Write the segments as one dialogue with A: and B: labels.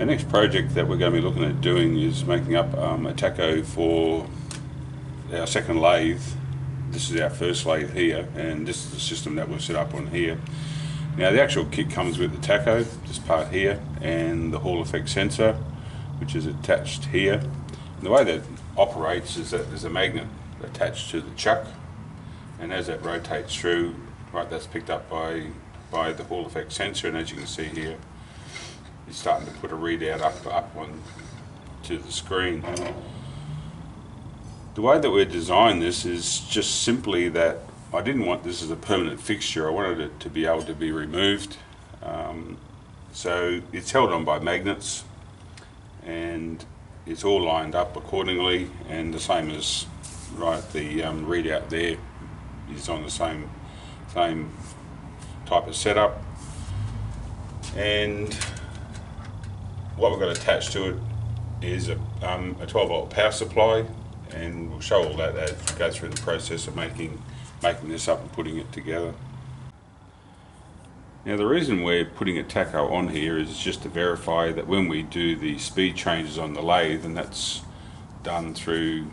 A: The next project that we're going to be looking at doing is making up um, a tacho for our second lathe. This is our first lathe here, and this is the system that we'll set up on here. Now the actual kit comes with the tacho, this part here, and the Hall effect sensor, which is attached here. And the way that operates is that there's a magnet attached to the chuck, and as that rotates through, right, that's picked up by by the Hall effect sensor, and as you can see here, it's starting to put a readout up up on to the screen. The way that we designed this is just simply that I didn't want this as a permanent fixture. I wanted it to be able to be removed. Um, so it's held on by magnets and it's all lined up accordingly and the same as right the um, readout there is on the same same type of setup and what we've got attached to it is a, um, a 12 volt power supply and we'll show all that as we go through the process of making making this up and putting it together. Now the reason we're putting a tacho on here is just to verify that when we do the speed changes on the lathe and that's done through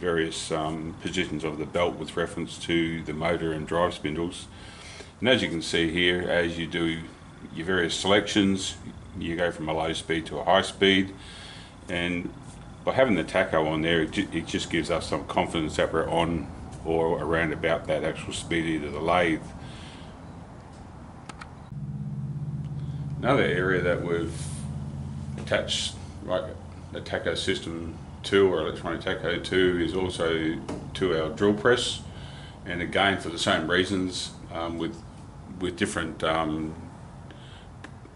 A: various um, positions of the belt with reference to the motor and drive spindles and as you can see here as you do your various selections you go from a low speed to a high speed and by having the tacho on there it, it just gives us some confidence that we're on or around about that actual speed of the lathe. Another area that we've attached like the tacho system to or electronic tacho to is also to our drill press and again for the same reasons um, with with different um,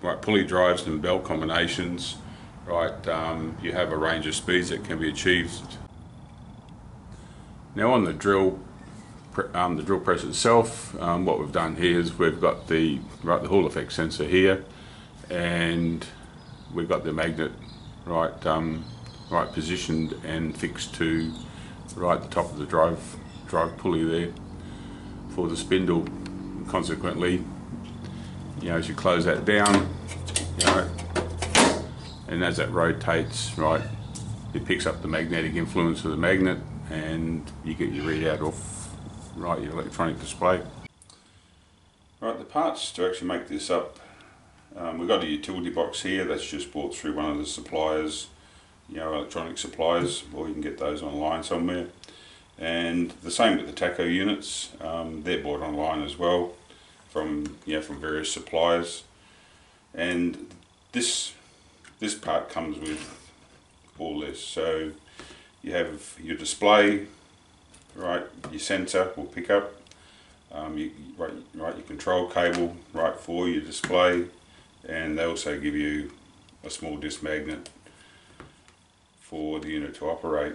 A: right, pulley drives and belt combinations right um, you have a range of speeds that can be achieved now on the drill, um, the drill press itself, um, what we've done here is we've got the right the Hall effect sensor here, and we've got the magnet right um, right positioned and fixed to right the top of the drive drive pulley there for the spindle. Consequently, you know as you close that down, you know, and as that rotates, right, it picks up the magnetic influence of the magnet and you get your readout off right your electronic display. Right, the parts to actually make this up, um, we've got a utility box here that's just bought through one of the suppliers, you know, electronic suppliers, or you can get those online somewhere. And the same with the tacho units, um, they're bought online as well from you know from various suppliers. And this this part comes with all this. So you have your display, right, your sensor will pick up, um, you, right, right, your control cable right for your display, and they also give you a small disc magnet for the unit to operate.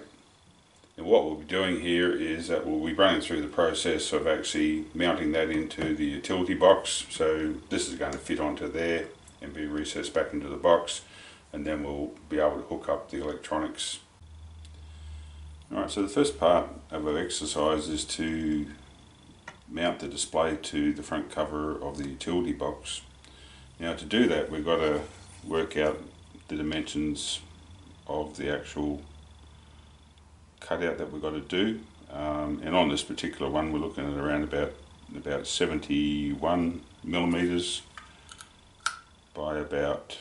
A: And what we'll be doing here is that we'll be running through the process of actually mounting that into the utility box. So this is going to fit onto there and be recessed back into the box and then we'll be able to hook up the electronics Alright, so the first part of our exercise is to mount the display to the front cover of the utility box. Now to do that we've got to work out the dimensions of the actual cutout that we've got to do um, and on this particular one we're looking at around about about 71 millimeters by about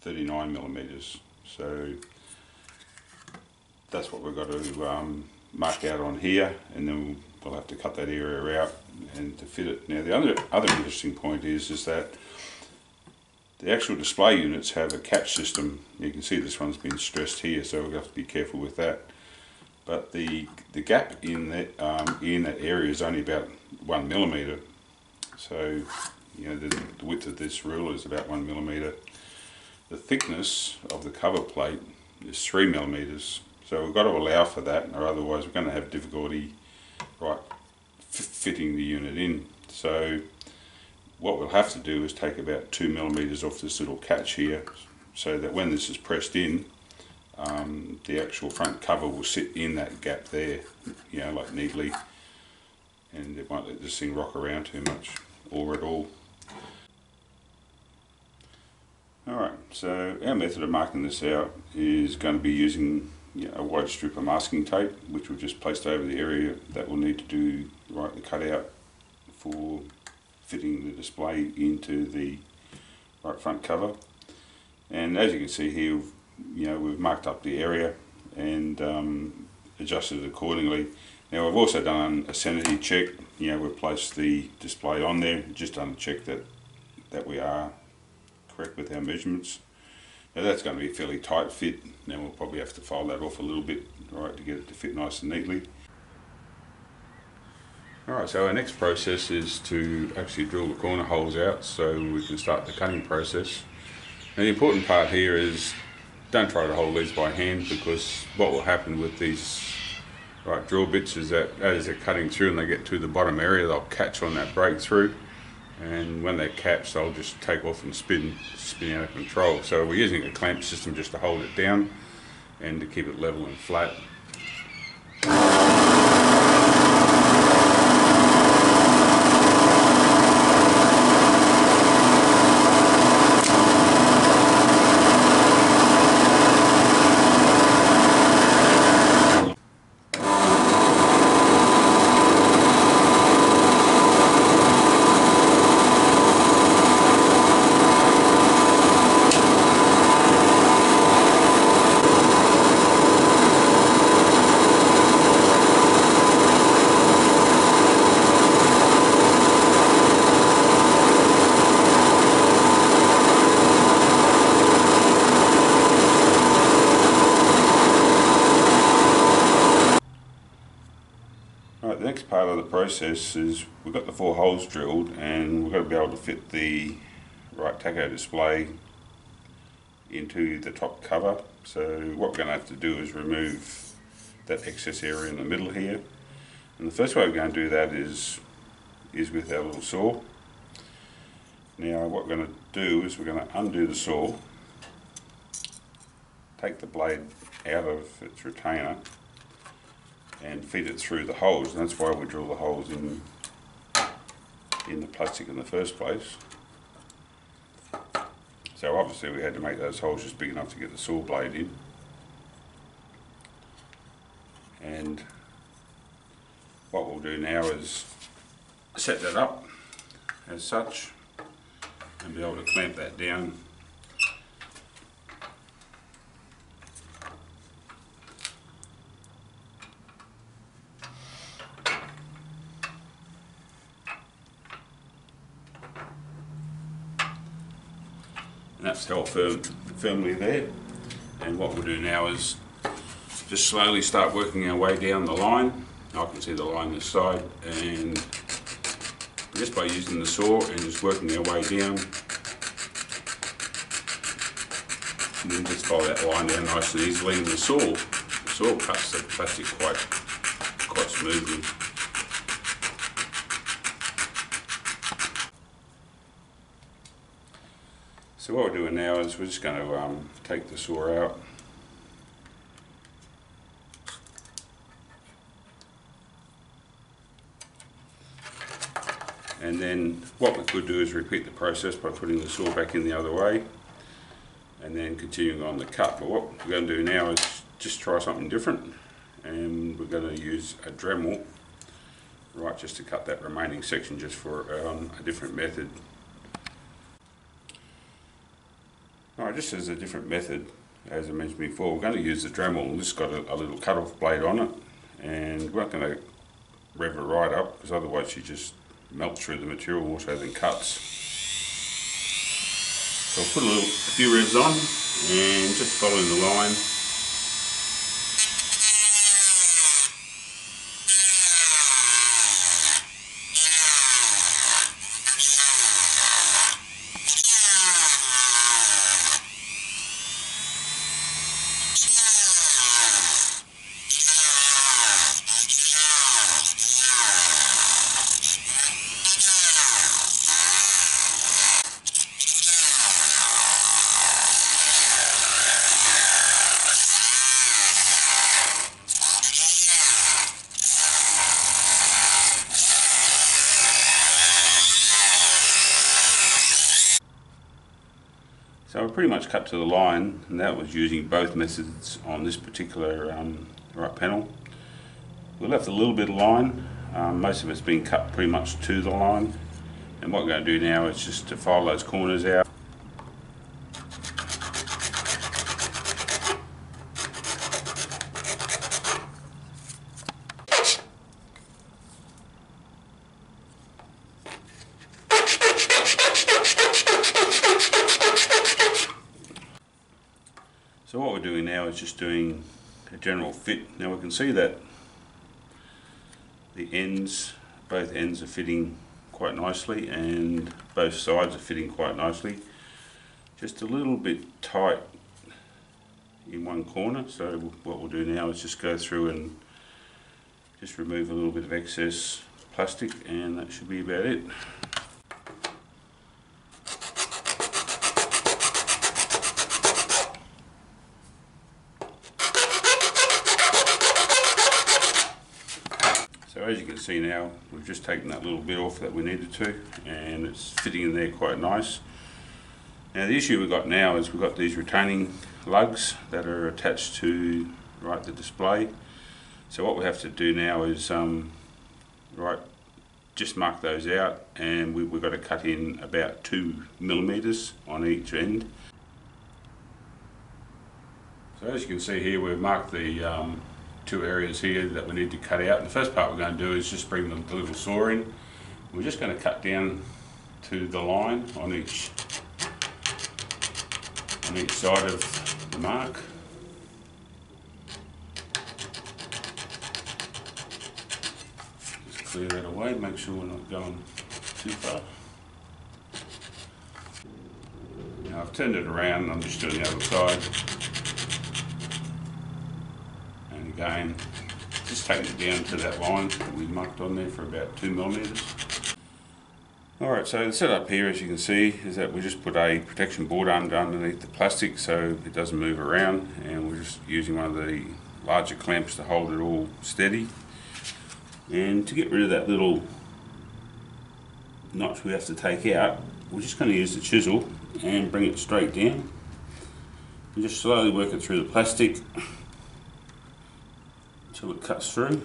A: 39 millimeters so that's what we've got to um, mark out on here and then we'll have to cut that area out and to fit it. Now the other, other interesting point is, is that the actual display units have a catch system. You can see this one's been stressed here so we'll have to be careful with that. But the, the gap in that, um, in that area is only about one millimetre. So you know the, the width of this ruler is about one millimetre. The thickness of the cover plate is three millimetres so we've got to allow for that or otherwise we're going to have difficulty right fitting the unit in. So what we'll have to do is take about two millimeters off this little catch here so that when this is pressed in um, the actual front cover will sit in that gap there you know like neatly and it won't let this thing rock around too much or at all. Alright, so our method of marking this out is going to be using you know, a wide strip of masking tape which we've just placed over the area that we'll need to do right the cutout for fitting the display into the right front cover and as you can see here you know we've marked up the area and um, adjusted it accordingly now I've also done a sanity check you know we've placed the display on there just done a check that that we are correct with our measurements. Now that's going to be a fairly tight fit. Now we'll probably have to file that off a little bit, right, to get it to fit nice and neatly. Alright, so our next process is to actually drill the corner holes out so we can start the cutting process. And the important part here is don't try to hold these by hand because what will happen with these right drill bits is that as they're cutting through and they get to the bottom area they'll catch on that breakthrough. And when they catch they'll just take off and spin spin out of control. So we're using a clamp system just to hold it down and to keep it level and flat Right, the next part of the process is we've got the four holes drilled and we've got to be able to fit the right tacho display into the top cover. So what we're going to have to do is remove that excess area in the middle here. And the first way we're going to do that is is with our little saw. Now what we're going to do is we're going to undo the saw, take the blade out of its retainer and feed it through the holes and that's why we drill the holes in in the plastic in the first place. So obviously we had to make those holes just big enough to get the saw blade in. And what we'll do now is set that up as such and be able to clamp that down and that's held firm, firmly there. And what we'll do now is just slowly start working our way down the line. I can see the line this side and just by using the saw and just working our way down and then just follow that line down nice and easily and the saw, the saw cuts the plastic quite, quite smoothly. So what we're doing now is we're just going to um, take the saw out. And then what we could do is repeat the process by putting the saw back in the other way and then continuing on the cut. But what we're going to do now is just try something different and we're going to use a Dremel right just to cut that remaining section just for um, a different method Alright, just as a different method, as I mentioned before, we're going to use the Dremel. This has got a, a little cut-off blade on it, and we're not going to rev it right up, because otherwise she just melts through the material more so than cuts. So I'll put a, little, a few revs on, and just following the line, pretty much cut to the line and that was using both methods on this particular um, right panel. We left a little bit of line, um, most of it's been cut pretty much to the line and what we're going to do now is just to file those corners out. So what we're doing now is just doing a general fit. Now we can see that the ends, both ends are fitting quite nicely and both sides are fitting quite nicely. Just a little bit tight in one corner so what we'll do now is just go through and just remove a little bit of excess plastic and that should be about it. So as you can see now, we've just taken that little bit off that we needed to, and it's fitting in there quite nice. Now the issue we've got now is we've got these retaining lugs that are attached to right the display. So what we have to do now is um, right just mark those out, and we, we've got to cut in about two millimeters on each end. So as you can see here, we've marked the um, two areas here that we need to cut out. The first part we're going to do is just bring the, the little saw in. We're just going to cut down to the line on each on each side of the mark. Just clear that away, make sure we're not going too far. Now I've turned it around, I'm just doing the other side. And just taking it down to that line that we marked on there for about two millimeters. Alright, so the setup here, as you can see, is that we just put a protection board under underneath the plastic so it doesn't move around and we're just using one of the larger clamps to hold it all steady. And to get rid of that little notch we have to take out, we're just going to use the chisel and bring it straight down. And just slowly work it through the plastic until it cuts through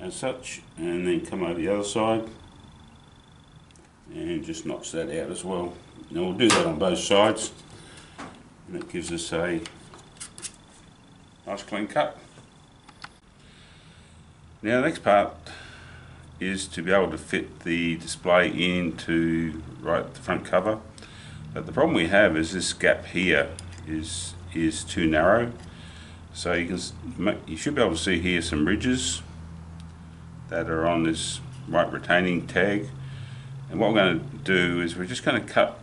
A: as such and then come over the other side and just notch that out as well. Now we'll do that on both sides and it gives us a nice clean cut. Now the next part is to be able to fit the display into right the front cover. But the problem we have is this gap here is is too narrow. So you can you should be able to see here some ridges that are on this right retaining tag. And what we're going to do is we're just going to cut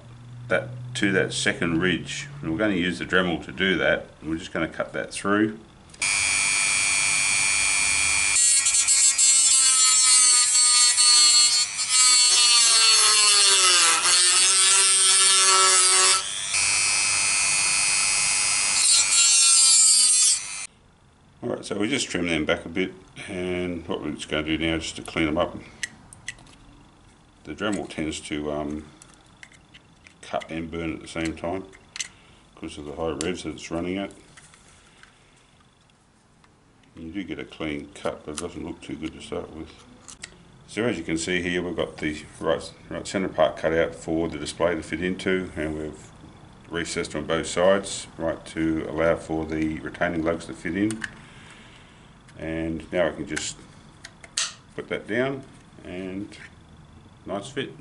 A: that to that second ridge. And we're going to use the Dremel to do that. And we're just going to cut that through. Alright, so we just trim them back a bit and what we're just going to do now is just to clean them up. The Dremel tends to um, cut and burn at the same time because of the high revs that it's running at. You do get a clean cut but it doesn't look too good to start with. So as you can see here we've got the right, right centre part cut out for the display to fit into and we've recessed on both sides right to allow for the retaining lugs to fit in and now I can just put that down and nice fit